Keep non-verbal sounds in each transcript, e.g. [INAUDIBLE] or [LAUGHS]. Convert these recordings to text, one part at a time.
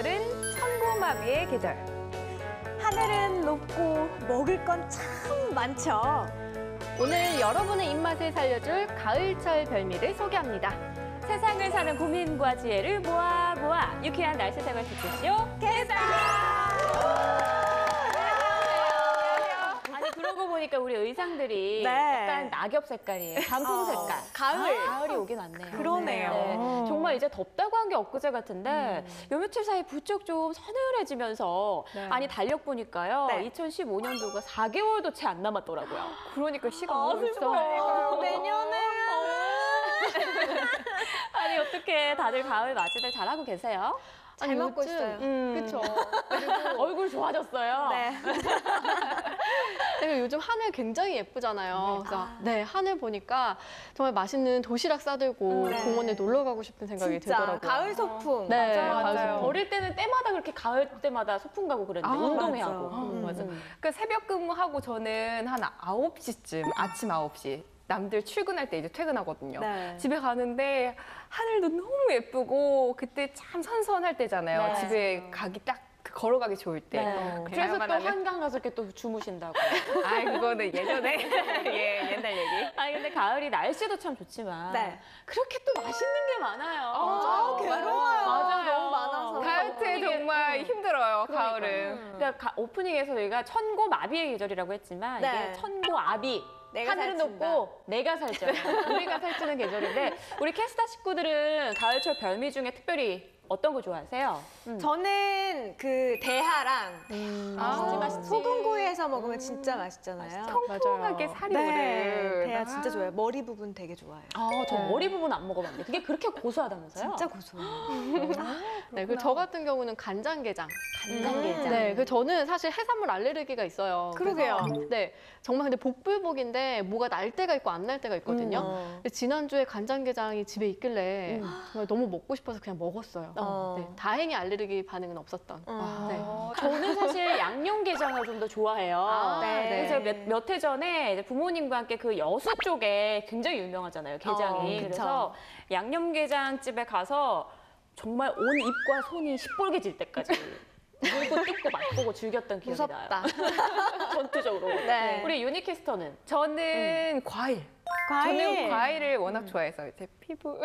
가을은 천고마비의 계절. 하늘은 높고 먹을 건 참 많죠. 오늘 여러분의 입맛을 살려줄 가을철 별미를 소개합니다. 세상을 사는 고민과 지혜를 모아 모아 유쾌한 날씨 생활 특집쇼 게스트! 보니까 우리 의상들이 네. 약간 낙엽 색깔이에요. 단풍 어, 색깔. 가을. 가을이 오긴 왔네요. 그러네요. 네. 정말 이제 덥다고 한 게 엊그제 같은데 음. 요 며칠 사이 부쩍 좀 서늘해지면서 네. 아니 달력 보니까요. 네. 2015년도가 4개월도 채 안 남았더라고요. 그러니까 시간 아, 벌써. 내년에. 아니 어떻게 다들 가을 맞이들 잘하고 계세요? 잘 먹고 있어요. 음. 그쵸. [LAUGHS] 얼굴 좋아졌어요. 네. [LAUGHS] 그리고 요즘 하늘 굉장히 예쁘잖아요. 그래서 네, 하늘 보니까 정말 맛있는 도시락 싸들고 네. 공원에 놀러 가고 싶은 생각이 진짜 들더라고요. 가을 소풍. 네, 맞아요, 가을 맞아요. 소풍. 어릴 때는 때마다 그렇게 가을 때마다 소풍 가고 그랬는데 아, 운동회 맞아. 하고. 음. 맞아. 그 새벽 근무하고 저는 한 9시쯤, 아침 9시. 남들 출근할 때 이제 퇴근하거든요. 네. 집에 가는데 하늘도 너무 예쁘고 그때 참 선선할 때잖아요. 네. 집에 가기 딱 걸어가기 좋을 때. 네. 그 그래서 또 하면- 한강 가서 이렇게 또 주무신다고. [LAUGHS] 아이 그거는 예전에 [LAUGHS] 예 옛날 얘기. 아니 근데 가을이 날씨도 참 좋지만 네. 그렇게 또 맛있는 게 많아요. 아, 괴로워요. 맞아요. 너무 많아서. 다이어트에 정말 음. 힘들어요 그러니까요. 가을은. 그러니까 가- 오프닝에서 저희가 천고 마비의 계절이라고 했지만 네. 이게 천고 아비 내가 하늘은 살찐다. 높고 내가 살쪄 우리가 살찌는 계절인데 우리 캐스타 식구들은 가을철 별미 중에 특별히 어떤 거 좋아하세요? 음. 저는 그 대하랑 아, 맛있지, 맛있지. 소금구이해서 먹으면 진짜 맛있잖아요. 통통하게 살이 네, 오른. 대하 진짜 좋아요. 머리 부분 되게 좋아요. 아, 저 머리 부분 안 먹어봤는데 그게 그렇게 고소하다면서요? 진짜 고소해요. 네, 그리고 저 같은 경우는 간장게장. 간장게장. 네, 그 저는 사실 해산물 알레르기가 있어요. 그러게요. 그래서 네, 정말 근데 복불복인데 뭐가 날 때가 있고 안 날 때가 있거든요. 어. 근데 지난주에 간장게장이 집에 있길래 정말 너무 먹고 싶어서 그냥 먹었어요. 어. 네, 다행히 알레르기 반응은 없었던. 어. 네. 어, 저는 사실 양념게장을 좀 더 좋아해요. 아, 네. 그래서 몇, 몇 해 전에 이제 부모님과 함께 그 여수 쪽에 굉장히 유명하잖아요, 게장이. 어. 그래서 양념게장 집에 가서 정말 온 입과 손이 시뻘개질 때까지 [LAUGHS] 물고 뜯고 맛보고 즐겼던 기억이 무섭다. 나요. [LAUGHS] 전투적으로. 네. 우리 유니캐스터는 저는 과일. 과일. 저는 과일을 워낙 좋아해서 제 피부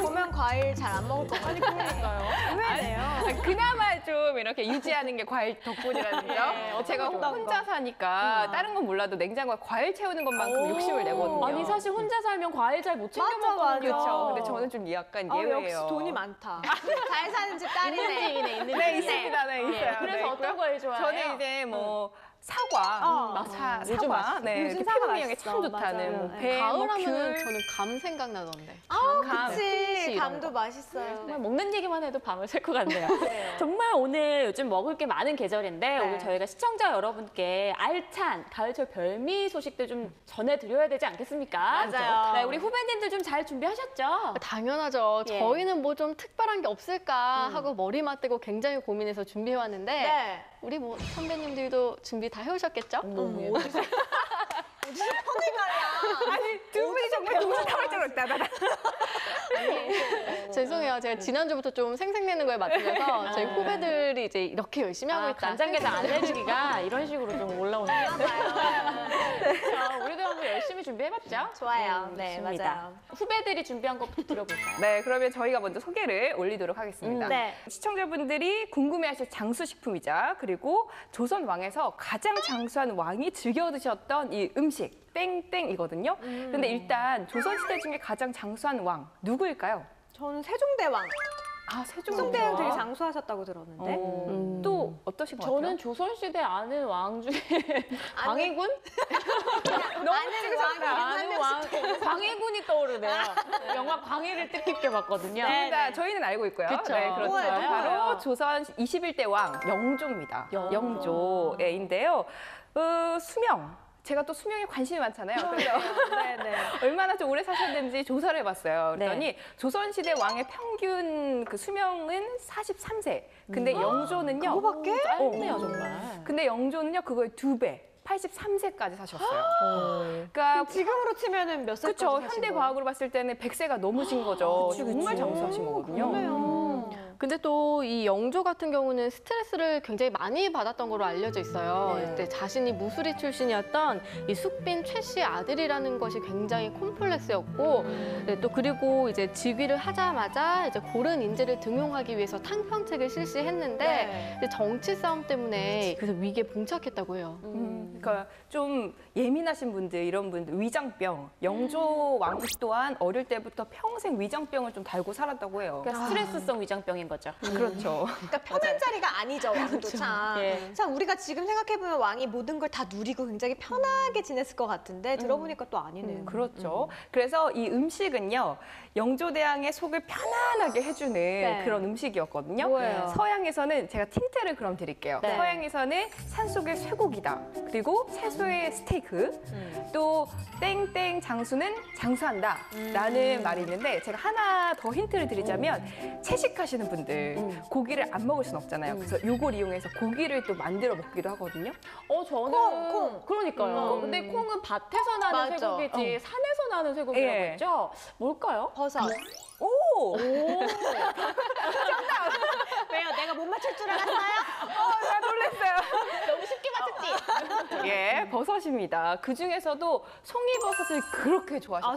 보면 과일 잘 안 먹을 것 같아요. 의외네요. 그나마 좀 이렇게 유지하는 게 과일 덕분이라는 점. 제가 거, 어떤 혼자 사니까 다른 건 몰라도 냉장고에 과일 채우는 것만큼 오. 욕심을 내거든요. 아니 사실 혼자 살면 과일 잘 못 챙겨 맞아, 먹거든요. 맞아. 그렇죠. 근데 저는 좀 약간 어, 예외예요. 역시 돈이 많다. 잘 사는 집 있는 딸이네. 지인에 있는 네 지인에. 있습니다. 네 있어요. 그래서 네, 어떤 있고요. 과일 좋아해요? 저는 이제 뭐 사과, 어. 막 사, 요즘 사과, 맛있어. 네, 요즘 그 사과 피부 미용에. 참 좋다는. 뭐 네. 배, 가을 뭐 하면 귤, 저는 감 생각나던데. 감. 그치. 감도 맛있어요. 정말 먹는 얘기만 해도 밤을 샐 것 같네요. [LAUGHS] 네. 정말 오늘 요즘 먹을 게 많은 계절인데 네. 오늘 저희가 시청자 여러분께 알찬 가을철 별미 소식들 좀 전해드려야 되지 않겠습니까? 맞아요. 네, 우리 후배님들 좀 잘 준비하셨죠? 당연하죠. 예. 저희는 뭐 좀 특별한 게 없을까 하고 머리 맞대고 굉장히 고민해서 준비해왔는데 네. 우리 뭐 선배님들도 준비 다 해오셨겠죠? 음, 어디서 폰을 가야. 아니 두 분이 정말 동시다발적으로 따다다. 죄송해요. 제가 지난주부터 좀 생색내는 거에 맞추면서 저희 후배들이 이제 이렇게 열심히 하고 아, 있다. 간장게장 알레르기가 이런 식으로 좀 올라오는 것 같아요. 자, 우리도 한번 열심히 준비해봤죠? 좋아요. 네, 좋습니다. 맞아요. 후배들이 준비한 것부터 들어볼까요? 네, 그러면 저희가 먼저 소개를 올리도록 하겠습니다. 음, 네. 시청자분들이 궁금해하실 장수식품이자 그리고 조선 왕에서 가장 장수한 왕이 즐겨 드셨던 이 음식 땡땡이거든요. 근데 일단 조선 시대 중에 가장 장수한 왕 누구일까요? 저는 세종대왕. 아 세종 세종대왕 되게 장수하셨다고 들었는데. 어, 음. 또 어떠신 것 같아요? 저는 조선시대 아는 왕 중에 [LAUGHS] 광해군? 아는 왕 아는 왕, 광해군이 떠오르네요. 영화 광해를 뜻깊게 봤거든요. 둘다 저희는 알고 있고요. 그쵸. 네, 그렇죠. 뭐예요? 바로? 조선 21대 왕 영조입니다. 영조. 영조인데요. 어, 수명. 제가 또 수명에 관심이 많잖아요. 그래서 네, 네. [LAUGHS] 얼마나 좀 오래 사셨는지 조사를 해봤어요. 그랬더니 네. 조선시대 왕의 평균 그 수명은 43세. 근데 영조는요. 그거밖에? 짧네요, 정말. 근데 영조는요, 그거의 두 배. 83세까지 사셨어요. 그러니까 지금으로 치면은 몇 살까지 그쵸. 현대? 과학으로 봤을 때는 100세가 넘으신 거죠. 그치, 그치. 정말 장수하신 거거든요. 그러네요. 근데 또 이 영조 같은 경우는 스트레스를 굉장히 많이 받았던 걸로 알려져 있어요. 네. 그때 자신이 무수리 출신이었던 이 숙빈 최 씨의 아들이라는 것이 굉장히 콤플렉스였고 네, 또 그리고 이제 즉위를 하자마자 이제 고른 인재를 등용하기 위해서 탕평책을 실시했는데 네. 정치 싸움 때문에 그래서 위기에 봉착했다고 해요. 음, 그러니까 좀 예민하신 분들 이런 분들 위장병 영조 왕 또한 어릴 때부터 평생 위장병을 좀 달고 살았다고 해요. 그러니까 스트레스성 위장병인 거죠. 그렇죠. 그러니까 편한 자리가 아니죠 왕도 참. 예. 참 우리가 지금 생각해 보면 왕이 모든 걸 다 누리고 굉장히 편하게 지냈을 것 같은데 들어보니까 또 아니네요. 그렇죠. 그래서 이 음식은요 영조대왕의 속을 편안하게 해주는 그런 음식이었거든요. 뭐예요? 서양에서는 제가 힌트를 그럼 드릴게요. 네. 서양에서는 산속의 쇠고기다. 그리고 채소의 스테이크. 또 땡땡 장수는 장수한다. 라는 말이 있는데 제가 하나 더 힌트를 드리자면 채식하시는 분들 고기를 안 먹을 순 없잖아요. 그래서 요걸 이용해서 고기를 또 만들어 먹기도 하거든요. 어 저는 콩, 콩. 그러니까요. 음. 근데 콩은 밭에서 나는 맞아. 쇠고기지 산에서 나는 쇠고기라고 예. 했죠. 뭘까요? 버섯. 오! 왜요? 내가 못 맞출 줄 알았어요? 나 놀랐어요. 예, 버섯입니다. 그 중에서도 송이버섯을 그렇게 좋아하셨다고요. 아,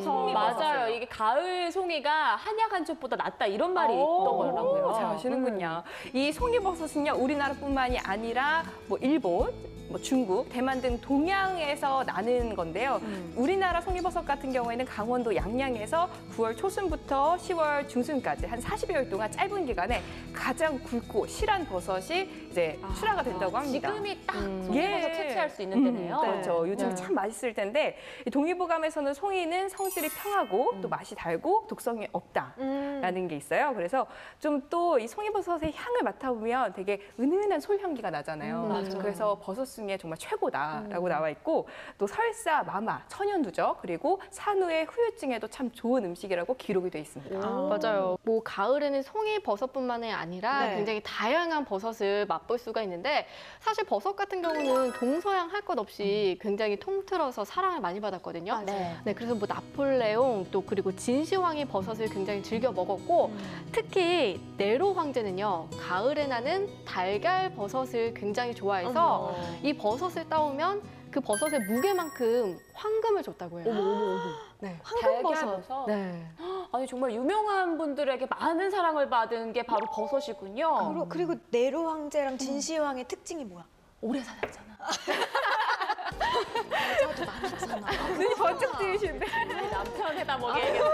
송이버섯. 맞아요. 이게 가을 송이가 한약 한첩보다 낫다 이런 말이 오. 있던 거라고요. 잘 아시는군요. 이 송이버섯은요, 우리나라뿐만이 아니라 뭐 일본, 뭐 중국, 대만 등 동양에서 나는 건데요. 우리나라 송이버섯 같은 경우에는 강원도 양양에서 9월 초순부터 10월 중순까지 한 40여일 동안 짧은 기간에 가장 굵고 실한 버섯이 이제 출하가 된다고 합니다. 지금이 딱 음. 예. 채취할 수 있는 때네요. 음, 그렇죠. 요즘 네. 참 맛있을 텐데 이 동의보감에서는 송이는 성질이 평하고 음. 또 맛이 달고 독성이 없다. 음. 라는 게 있어요. 그래서 좀 또 이 송이버섯의 향을 맡아보면 되게 은은한 솔향기가 나잖아요. 음. 그래서 버섯 중에 정말 최고다라고 나와 있고 또 설사, 마마, 천연두죠. 그리고 산후의 후유증에도 참 좋은 음식이라고 기록이 돼 있습니다. 맞아요. 뭐 가을에는 송이 버섯뿐만이 아니라 네. 굉장히 다양한 버섯을 맛볼 수가 있는데 사실 버섯 같은 경우는 동서양 할 것 없이 굉장히 통틀어서 사랑을 많이 받았거든요. 네. 네, 그래서 뭐 나폴레옹 또 그리고 진시황이 버섯을 굉장히 즐겨 먹었고 특히 네로 황제는요 가을에 나는 달걀 버섯을 굉장히 좋아해서 이 버섯을 따오면 그 버섯의 무게만큼 황금을 줬다고 해요. 어머 어머 어머. [GASPS] 네. 황금 버섯. 네. [GASPS] 아니 정말 유명한 분들에게 많은 사랑을 받은 게 바로 버섯이군요. 그리고, 그리고 네로 황제랑 진시 왕의 특징이 뭐야? 오래 살았잖아. [LAUGHS] 여자도 많았잖아. 눈이 번쩍 뜨이시는데. 남편 해다 먹여야겠어.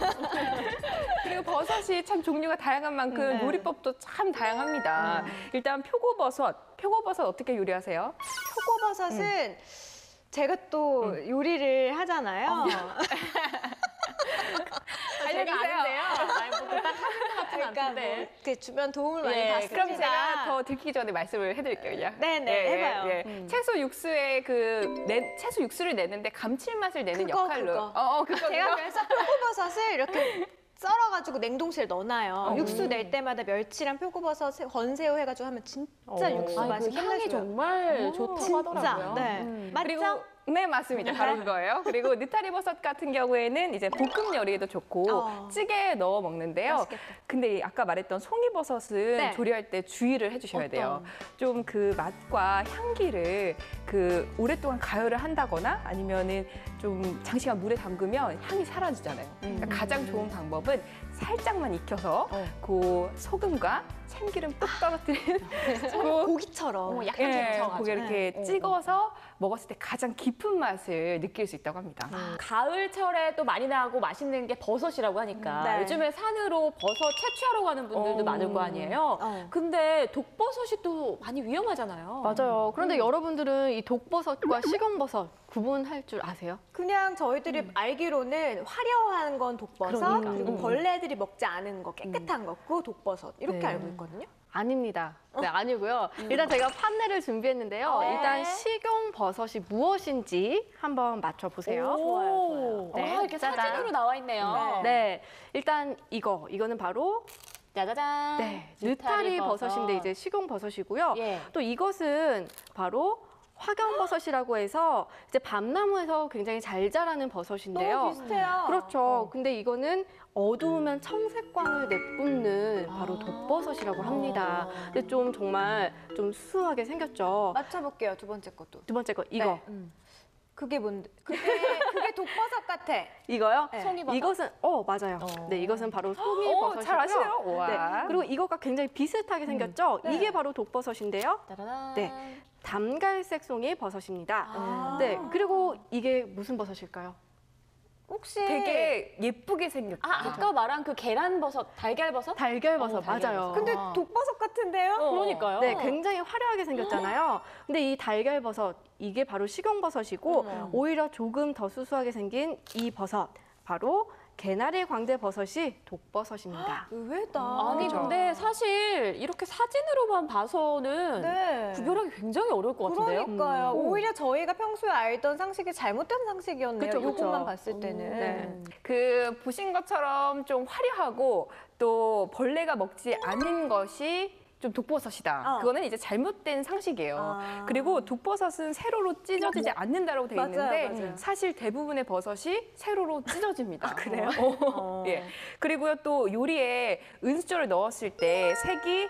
[LAUGHS] 그리고 버섯이 참 종류가 다양한 만큼 네. 요리법도 참 다양합니다. 일단 표고버섯. 표고버섯 어떻게 요리하세요? 표고버섯은 제가 또 요리를 하잖아요. [LAUGHS] 알려주세요. 하는 것 같진 그러니까. 뭐 이렇게 주변 도움을 많이 예, 받습니다. 그럼 제가 더 듣기 전에 말씀을 해드릴게요. 그냥. 네네, 해봐요. 음. 채소 육수에 그 내, 채소 육수를 내는데 감칠맛을 내는 그거, 역할로. 그거. 어, 어, 그거. 제가. 그래서 표고버섯을 이렇게 [LAUGHS] 썰어가지고 냉동실에 넣어놔요. 어. 육수 낼 때마다 멸치랑 표고버섯, 건새우 해가지고 하면 진짜 어. 육수 아니, 맛이 그 향이 끝내줘요. 정말 좋다고 진짜. 하더라고요. 네. 음. 맞죠? 그리고 네 맞습니다. 바로 그거예요. 그리고 [LAUGHS] 느타리 버섯 같은 경우에는 이제 볶음 요리에도 좋고 어. 찌개에 넣어 먹는데요. 맛있겠다. 근데 이 아까 말했던 송이버섯은 네. 조리할 때 주의를 해주셔야 돼요. 좀 그 맛과 향기를 그 오랫동안 가열을 한다거나 아니면은 좀 장시간 물에 담그면 향이 사라지잖아요. 그러니까 가장 좋은 방법은 살짝만 익혀서 어. 그 소금과 참기름 뚝 떨어뜨린 [LAUGHS] 그 고기처럼. 어, 약간 예. 고개 이렇게 네. 찍어서 먹었을 때 가장 깊은 맛을 느낄 수 있다고 합니다. 가을철에 또 많이 나고 맛있는 게 버섯이라고 하니까 네. 요즘에 산으로 버섯 채취하러 가는 분들도 어. 많을 거 아니에요. 어. 근데 독버섯이 또 많이 위험하잖아요. 맞아요. 그런데 여러분들은 이 독버섯과 식용버섯 구분할 줄 아세요? 그냥 저희들이 알기로는 화려한 건 독버섯, 그러니까. 그리고 음. 벌레들이 먹지 않은 거, 깨끗한 거, 그거 독버섯 이렇게 네. 알고 있거든요. 아닙니다. 네, 아니고요. 일단 제가 판넬을 준비했는데요. 어. 일단 식용 버섯이 무엇인지 한번 맞춰보세요. 좋아요, 좋아요. 네, 아, 이렇게 짜잔. 사진으로 나와 있네요. 네, 일단 이거, 이거는 바로 짜자잔. 네, 느타리 버섯인데 이제 식용 버섯이고요. 예. 또 이것은 바로 화경버섯이라고 해서 이제 밤나무에서 굉장히 잘 자라는 버섯인데요. 너무 비슷해요. 그렇죠. 근데 이거는 어두우면 청색광을 내뿜는 바로 독버섯이라고 합니다. 근데 좀 정말 좀 수수하게 생겼죠. 맞춰볼게요. 두 번째 것도. 두 번째 거 이거. 네. 그게 뭔데? 그게 그게 독버섯 같아. 이거요? 네. 송이버섯? 이것은 어 맞아요. 어. 네, 이것은 바로 오, 송이버섯이고요. 잘 아시네요. 와. 네. 그리고 이거가 굉장히 비슷하게 생겼죠? 네. 이게 바로 독버섯인데요. 따라란. 네. 담갈색 송이 버섯입니다. 아. 네. 그리고 이게 무슨 버섯일까요? 혹시 되게 예쁘게 생겼죠. 아, 아까 말한 그 계란버섯, 달걀버섯? 달걀버섯 어, 달걀버섯. 맞아요. 근데 아. 독버섯 같은데요? 어. 그러니까요. 네, 굉장히 화려하게 생겼잖아요. 근데 이 달걀버섯 이게 바로 식용버섯이고 어머. 오히려 조금 더 수수하게 생긴 이 버섯 바로 개나리 광대 버섯이 독버섯입니다. [GASPS] 의외다. 아니 그죠. 근데 사실 이렇게 사진으로만 봐서는 네. 구별하기 굉장히 어려울 것 같은데요. 그러니까요. 음. 오히려 저희가 평소에 알던 상식이 잘못된 상식이었네요. 그쵸, 그쵸. 이것만 봤을 때는. 네. 그 보신 것처럼 좀 화려하고 또 벌레가 먹지 않는 것이 좀 독버섯이다. 어. 그거는 이제 잘못된 상식이에요. 아. 그리고 독버섯은 세로로 찢어지지 않는다라고 돼 맞아요, 있는데 맞아요. 사실 대부분의 버섯이 세로로 찢어집니다. 그래요? [LAUGHS] 어. 예. 그리고요 또 요리에 은수저를 넣었을 때 색이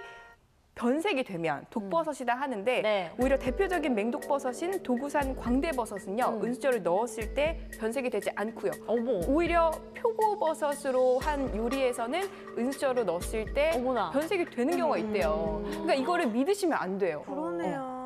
변색이 되면 독버섯이다 하는데 네. 오히려 대표적인 맹독버섯인 도구산 광대버섯은요 음. 은수저를 넣었을 때 변색이 되지 않고요. 어머. 오히려 표고버섯으로 한 요리에서는 은수저로 넣었을 때 어머나. 변색이 되는 경우가 있대요. 그러니까 이거를 믿으시면 안 돼요. 그러네요.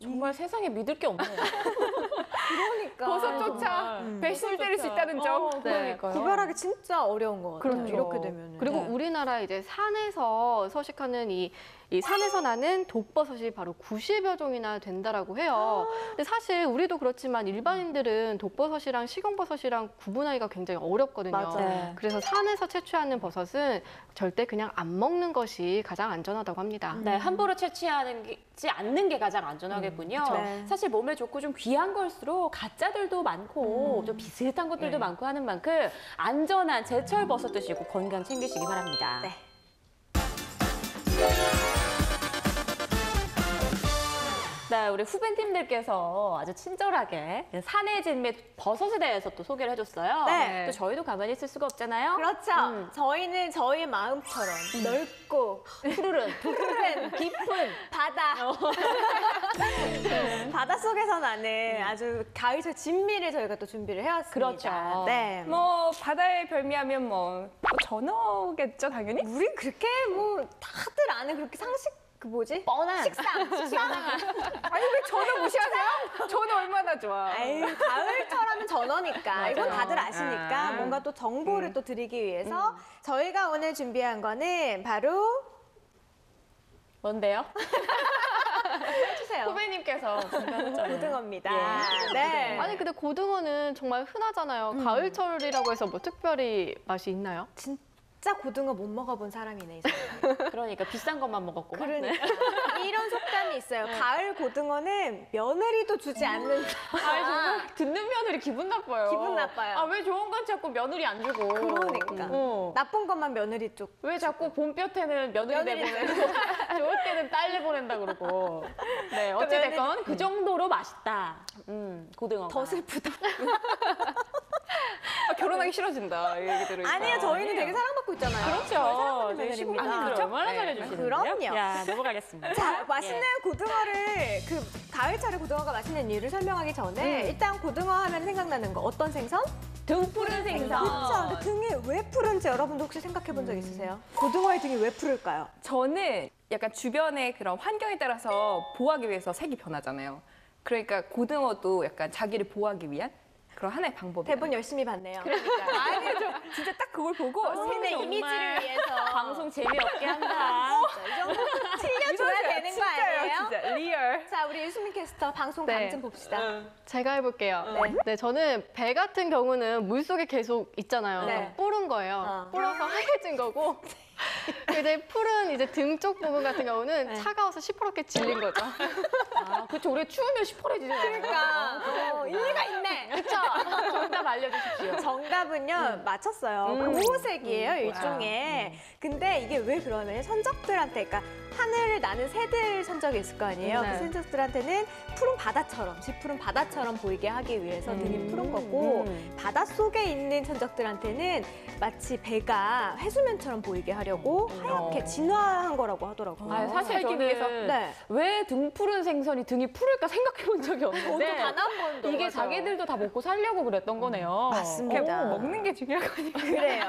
정말 세상에 믿을 게 없네요. [LAUGHS] 그러니까. 버섯조차 음. 배신을 때릴 수 있다는 점. 어, 네. 그러니까요. 구별하기 진짜 어려운 것 같아요. 그렇죠. 이렇게 되면. 그리고 네. 우리나라 이제 산에서 서식하는 이, 이 산에서 나는 독버섯이 바로 90여 종이나 된다라고 해요. 근데 사실 우리도 그렇지만 일반인들은 독버섯이랑 식용버섯이랑 구분하기가 굉장히 어렵거든요. 맞아요. 그래서 산에서 채취하는 버섯은 절대 그냥 안 먹는 것이 가장 안전하다고 합니다. 네, 함부로 채취하지 않는 게 가장 안전하 겠군요. 그쵸. 네. 사실 몸에 좋고 좀 귀한 걸수록 가짜들도 많고 좀 비슷한 것들도 많고 하는 만큼 안전한 제철 버섯 드시고 건강 챙기시기 바랍니다. 네. 네, 우리 후배님들께서 아주 친절하게 산의 진미 버섯에 대해서 또 소개를 해줬어요. 네. 또 저희도 가만히 있을 수가 없잖아요. 그렇죠. 음. 저희는 저희 마음처럼 넓고 푸르른, [LAUGHS] 푸르른 깊은 바다. [LAUGHS] 바다 속에서 나는 아주 가을철 진미를 저희가 또 준비를 해왔습니다. 그렇죠. 네. 뭐 바다에 별미하면 뭐, 뭐 전어겠죠 당연히. 우리 그렇게 뭐 다들 아는 그렇게 상식 그 뭐지? 뻔한 식상, [LAUGHS] 식상. 아니 왜 전어 무시하세요? 전어 얼마나 좋아. 아유, 가을철하면 전어니까. 이건. 다들 아시니까 아. 뭔가 또 정보를 또 드리기 위해서 저희가 오늘 준비한 거는 바로 뭔데요? 해주세요. 후배님께서 [LAUGHS] 고등어입니다. 예. 네. 아니 근데 고등어는 정말 흔하잖아요. 가을철이라고 해서 뭐 특별히 맛이 있나요? 진짜 고등어 못 먹어본 사람이네. 이 사람. [LAUGHS] 그러니까 비싼 것만 먹었고. 그러니까 [LAUGHS] 이런 속담이 있어요. 가을 고등어는 며느리도 주지 않는다. 아니 정말 듣는 며느리 기분 나빠요. 기분 나빠요. 아 왜 좋은 건 자꾸 며느리 안 주고. 그러니까. 어. 나쁜 것만 며느리 쪽. 왜 자꾸 봄볕에는 며느리 며느리 내보내고 [LAUGHS] 좋을 때는 딸 내보낸다 그러고. 네 어찌됐건 그 정도로 맛있다. 음 고등어가. 더 슬프다. 아, 결혼하기 싫어진다 이 얘기 들으니까. 아니요, 저희는 되게 사랑받고 있잖아요. 그렇죠. 사랑받는 저희 며느리입니다. 시부모님들 얼마나 네. 잘해주시는데요. 그럼요. 야 넘어가겠습니다. 자, 맛있는 고등어를 그 가을철에 고등어가 맛있는 이유를 설명하기 전에 일단 고등어 하면 생각나는 거 어떤 생선? 등 푸른 생선. 그렇죠. 근데 등이 왜 푸른지 여러분도 혹시 생각해 본 적 있으세요? 고등어의 등이 왜 푸를까요? 저는 약간 주변의 그런 환경에 따라서 보호하기 위해서 색이 변하잖아요. 그러니까 고등어도 약간 자기를 보호하기 위한 그런 하나의 방법이에요. 대본 열심히 봤네요. [LAUGHS] 아니요, 저 진짜 딱 그걸 보고 본인의 정말 이미지를 위해서 [LAUGHS] 방송 재미없게 한다. 이 정도 [LAUGHS] 틀려줘야 되는 거 진짜요, 아니에요? 진짜 real. 자, 우리 유수민 캐스터 방송 네. 감좀 봅시다. 제가 해볼게요. 네. 네. 저는 배 같은 경우는 물 속에 계속 있잖아요. 네. 뿌른 거예요. 어. 뿌려서 하얘진 거고. [LAUGHS] 이제 푸른 이제 등 쪽 부분 같은 경우는 네. 차가워서 시퍼렇게 질린 거죠. 아, 그렇죠. 우리가 추우면 시퍼레지잖아요. 그러니까 어, 일리가 있네. 그렇죠. [LAUGHS] 정답 알려주십시오. 정답은요 맞췄어요. 음. 고호색이에요 음, 일종의. 근데 이게 왜 그러냐면 선적들한테, 그러니까 하늘을 나는 새들 선적이 있을 거 아니에요. 네. 그 선적들한테는 푸른 바다처럼, 짙푸른 바다처럼 보이게 하기 위해서 등이 음. 푸른 거고 음. 바다 속에 있는 천적들한테는 마치 배가 해수면처럼 보이게 하려고 하얗게 어. 진화한 거라고 하더라고요. 아, 사실 살기 저는 위해서. 네. 왜 등 푸른 생선이 등이 푸를까 생각해 본 적이 [LAUGHS] 없는데 단한 번도 이게 맞아요. 자기들도 다 먹고 살려고 그랬던 거네요. 맞습니다. 어. 먹는 게 중요하거든요. 그래요.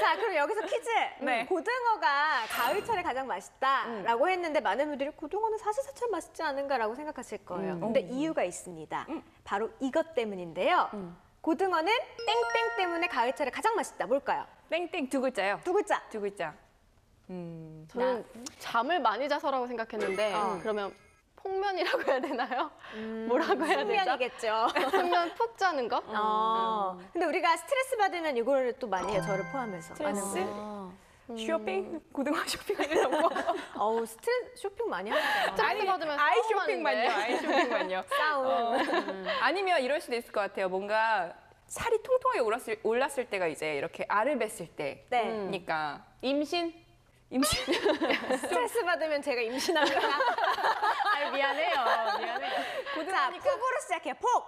자, 그럼 여기서 퀴즈. 네. 고등어가 가을철에 가장 맛있다 라고 했는데 많은 분들이 고등어는 사시사철 맛있지 않은가 라고 생각하실 거예요. 음. 근데 이유가 있습니다. 바로 이것 때문인데요. 음. 고등어는 땡땡 때문에 가을철에 가장 맛있다. 뭘까요? 땡땡 두 글자요. 두 글자. 두 글자. 음. 저는 잠을 많이 자서라고 생각했는데 어. 그러면 폭면이라고 해야 되나요? 뭐라고 해야 되죠? 숙면이겠죠. 숙면 [LAUGHS] 푹 자는 거? 어. 근데 우리가 스트레스 받으면 이거를 또 많이 해요. 저를 포함해서. 스트레스? 아. 쇼핑? [LAUGHS] 고등어 쇼핑하려고. [LAUGHS] 어우, 스트레스 쇼핑 많이 하죠. 스트레스 받으면 아이. 쇼핑만요. 아이 [LAUGHS] 쇼핑만요. 싸움. 어. 아니면 이럴 수도 있을 것 같아요. 뭔가 살이 통통하게 올랐을, 올랐을 때가 이제 이렇게 알을 뱄을 네. 때니까 임신? 임신 스트레스 받으면 제가 임신합니다. 아 미안해요. 미안해요. 자, 폭으로 시작해요. 폭.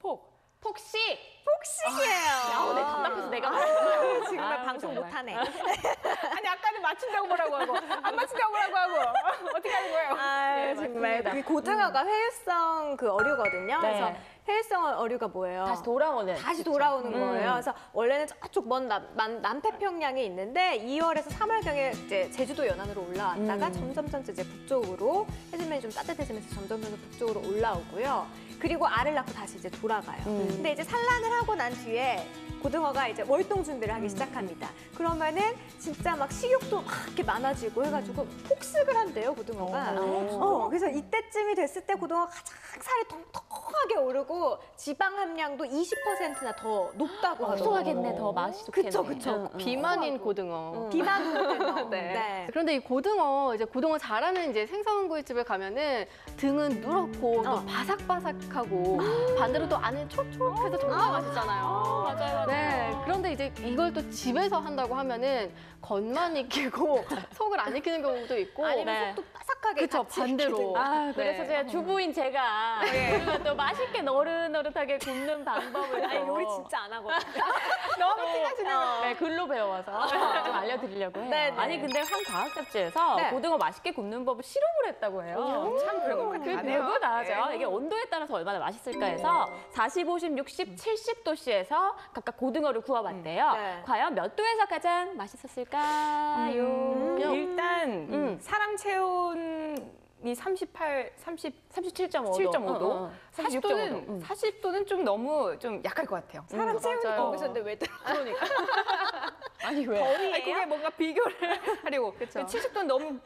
폭. 폭식! 폭식이에요. 아우, 내 답답해서 내가 아유, 정말 아유, 방송 정말. 못하네. [LAUGHS] 아니 아까는 맞춘다고 뭐라고 하고 안 맞춘다고 뭐라고 하고 [LAUGHS] 어떻게 하는 거예요? 아유, 정말 그 고등어가 회유성 그 어류거든요. 네. 그래서 회유성 어류가 뭐예요? 다시 돌아오는. 다시 돌아오는 음. 거예요. 그래서 원래는 저쪽 먼 남, 남, 남태평양에 있는데 2월에서 3월경에 이제 제주도 연안으로 올라왔다가 음. 점점점 이제 북쪽으로 해수면이 좀 따뜻해지면서 점점점 북쪽으로 올라오고요. 그리고 알을 낳고 다시 이제 돌아가요. 음. 근데 이제 산란을 하고 난 뒤에 고등어가 이제 월동 준비를 하기 시작합니다. 그러면은 진짜 막 식욕도 막 이렇게 많아지고 해가지고 폭식을 한대요, 고등어가. 어, 그래서 이때쯤이 됐을 때 고등어가 가장 살이 통통하게 오르고 지방 함량도 20%나 더 높다고 하더라고요. 속하겠네, 더 맛이 좋겠네. 그쵸, 그쵸. 비만인 고등어. 비만 [LAUGHS] 고등어. 네. 네. 그런데 이 고등어 이제 고등어 잘하는 이제 생선구이집을 가면은 등은 누렇고 또 어. 바삭바삭 하고 [GASPS] 반대로 또 안에 촉촉해서 정말 맛있잖아요. 맞아요, 맞아요. 네. 그런데 이제 이걸 또 집에서 한다고 하면은 겉만 익히고 [LAUGHS] 속을 안 익히는 경우도 있고. 아니면 네. 속도 바삭하게 그쵸, 같이 반대로. 익히든가. 아, 그래서 네. 제가 주부인 제가 그리고 또 맛있게 노릇노릇하게 굽는 방법을 아니, 또 요리 진짜 안 하거든요. [LAUGHS] 너무 티나시네요. 어, 네, 글로 배워서 좀 알려드리려고 해요. 네, 네. 아니 근데 한 과학 잡지에서 네. 고등어 맛있게 굽는 법을 실험을 했다고 해요. 참 별것 그 같아요. 별거 다 하죠. 네. 이게 온도에 따라서 얼마나 맛있을까 해서 40, 50, 60, 70도씨에서 각각 고등어를 구워봤대요. 네. 과연 몇 도에서 가장 맛있었을까 요? 음, 일단 음. 사람 체온이 38, 30, 37.5도. 7.5도. 40도는 음. 40도는 좀 너무 좀 약할 것 같아요. 사람 음, 체온이 맞아요. 거기서 근데 왜? 그러니까. [LAUGHS] 아니 왜? 아니, 그게 뭔가 비교를 [LAUGHS] 하려고. 그쵸. 70도는 너무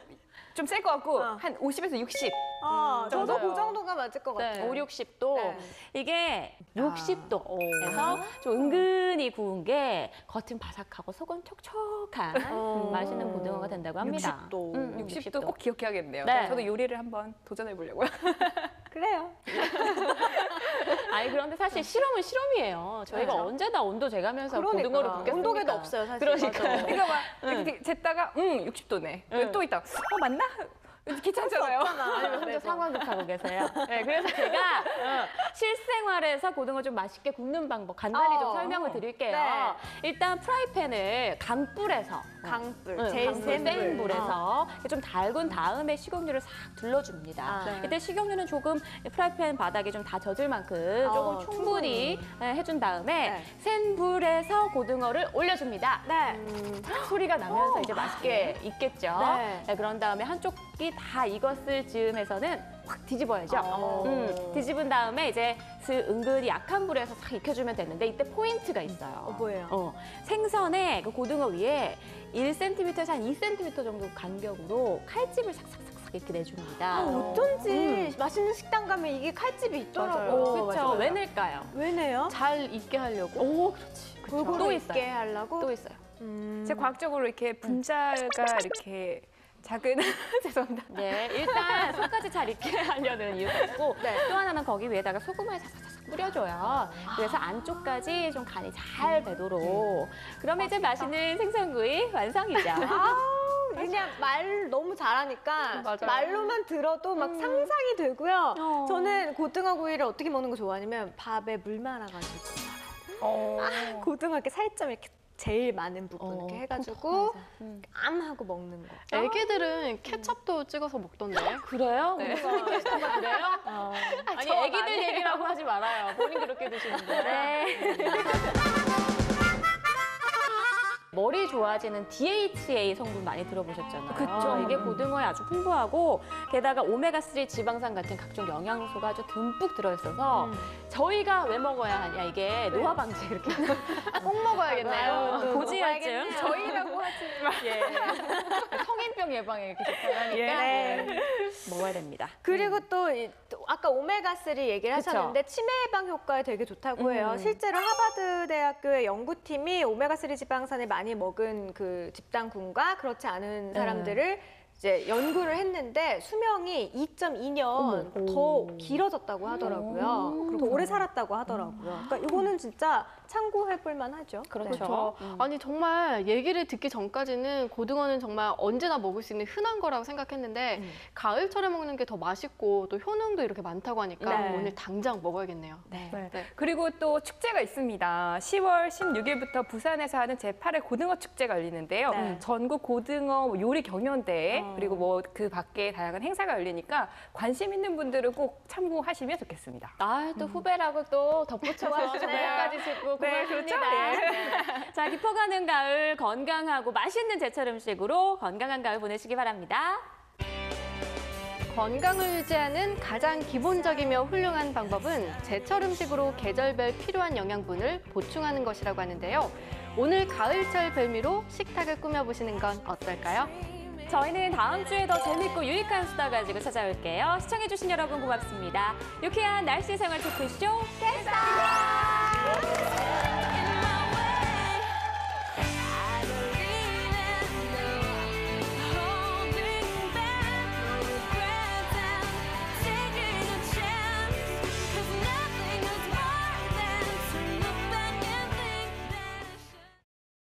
좀 셀 것 같고 어. 한 50에서 60. 아, 저도 맞아요. 그 정도가 맞을 것 네. 같아요. 5, 60도. 네. 이게 60도에서 좀 은근히 구운 게 겉은 바삭하고 속은 촉촉한 어. 맛있는 고등어가 된다고 합니다. 60도. 음, 60도 꼭 기억해야겠네요. 네. 저도 요리를 한번 도전해 보려고요. [LAUGHS] 그래요. [LAUGHS] 아니 그런데 사실 실험은 실험이에요. 저희가 네. 언제나 온도 재가면서 그러니까. 고등어를 굽겠습니까? 온도계도 없어요, 사실. 그러니까요. 그러니까 막 이렇게 쟀다가 음 60도네. 응. 또 있다. 어 맞나? 귀찮잖아요. 아니면 혼자 상황극하고 계세요. 네, 그래서 제가 어, 실생활에서 고등어 좀 맛있게 굽는 방법 간단히 좀 어. 설명을 드릴게요. 네. 일단 프라이팬을 강불에서 강불, 응, 제일 강불, 센 불에서 좀 달군 다음에 식용유를 싹 둘러줍니다. 아. 네. 이때 식용유는 조금 프라이팬 바닥이 좀다 젖을 만큼 어, 조금 충분히 예, 해준 다음에 네. 센 불에서 고등어를 올려줍니다. 네. 탁 소리가 나면서 이제 맛있게 익겠죠. 네. 네, 그런 다음에 한쪽이 다 익었을 즈음에서는 확 뒤집어야죠. 어. 음, 뒤집은 다음에 이제 스 은근히 약한 불에서 싹 익혀주면 되는데 이때 포인트가 있어요. 어, 뭐예요? 어, 생선의 그 고등어 위에 1cm에서 한 2cm 정도 간격으로 칼집을 삭삭삭삭 이렇게 내줍니다. 아, 어쩐지 맛있는 식당 가면 이게 칼집이 있더라고요. 어, 그렇죠. 왜 낼까요? 왜 내요? 잘 익게 하려고. 오, 그렇지. 골고루 있어요. 하려고? 또 있어요. 음. 제가 과학적으로 이렇게 분자가 이렇게 작은 [LAUGHS] 죄송합니다. 네, 일단 속까지 잘 익게 [LAUGHS] 하려는 이유가 있고 네. 또 하나는 거기 위에다가 소금을 사사삭 뿌려줘요. 그래서 안쪽까지 좀 간이 잘 배도록. 그러면 이제 맛있는 생선구이 완성이죠. [LAUGHS] 아, 그냥 말 너무 잘하니까 맞아요. 말로만 들어도 막 상상이 되고요. 어. 저는 고등어 구이를 어떻게 먹는 거 좋아하냐면 밥에 물 말아가지고 어. 고등어 이렇게 살점 이렇게 제일 많은 부분 어, 이렇게 해가지고 음. 깜 하고 먹는 거. 애기들은 케첩도 찍어서 먹던데. [LAUGHS] 그래요? 네. 그래요? [LAUGHS] 어. 아니 애기들. 얘기라고 하지 말아요. 본인 그렇게 드시는데. 네. 머리 좋아지는 DHA 성분 많이 들어보셨잖아요. 그쵸. 이게 고등어에 아주 풍부하고 게다가 오메가3 지방산 같은 각종 영양소가 아주 듬뿍 들어있어서 저희가 왜 먹어야 하냐 이게 노화 방지 이렇게 [LAUGHS] 꼭 먹어야겠네요. 또 고지혈증 저희라고 하지 마. 예. 성인병 예방에 이렇게 좋다고 하니까 네. 먹어야 됩니다. 그리고 또, 이- 또 아까 오메가3 얘기를 그쵸. 하셨는데 치매 예방 효과에 되게 좋다고 해요. 음. 실제로 하버드 대학교의 연구팀이 오메가3 지방산을 많이 먹은 그 집단군과 그렇지 않은 네. 사람들을 이제 연구를 했는데 수명이 2.2년 어머. 더 오. 길어졌다고 하더라고요. 오. 그리고 더 오래 살았다고 하더라고요. 그러니까 이거는 진짜 참고해볼 만하죠. 그렇죠. 네. 그렇죠. 아니 정말 얘기를 듣기 전까지는 고등어는 정말 언제나 먹을 수 있는 흔한 거라고 생각했는데 음. 가을철에 먹는 게 더 맛있고 또 효능도 이렇게 많다고 하니까 네. 오늘 당장 먹어야겠네요. 네. 네. 네. 그리고 또 축제가 있습니다. 10월 16일부터 부산에서 하는 제8회 고등어 축제가 열리는데요. 네. 전국 고등어 뭐 요리 경연대회 어. 그리고 뭐 그 밖에 다양한 행사가 열리니까 관심 있는 분들은 꼭 참고하시면 좋겠습니다. 아, 또 후배라고 또 덧붙여서 정보까지 짚고 네, 고맙습니다. 그렇죠. 네. 자, 깊어가는 가을 건강하고 맛있는 제철 음식으로 건강한 가을 보내시기 바랍니다. 건강을 유지하는 가장 기본적이며 훌륭한 방법은 제철 음식으로 계절별 필요한 영양분을 보충하는 것이라고 하는데요. 오늘 가을철 별미로 식탁을 꾸며보시는 건 어떨까요? 저희는 다음 주에 더 재밌고 유익한 수다 가지고 찾아올게요. 시청해주신 여러분 고맙습니다. 유쾌한 날씨 생활 토크쇼 캔사!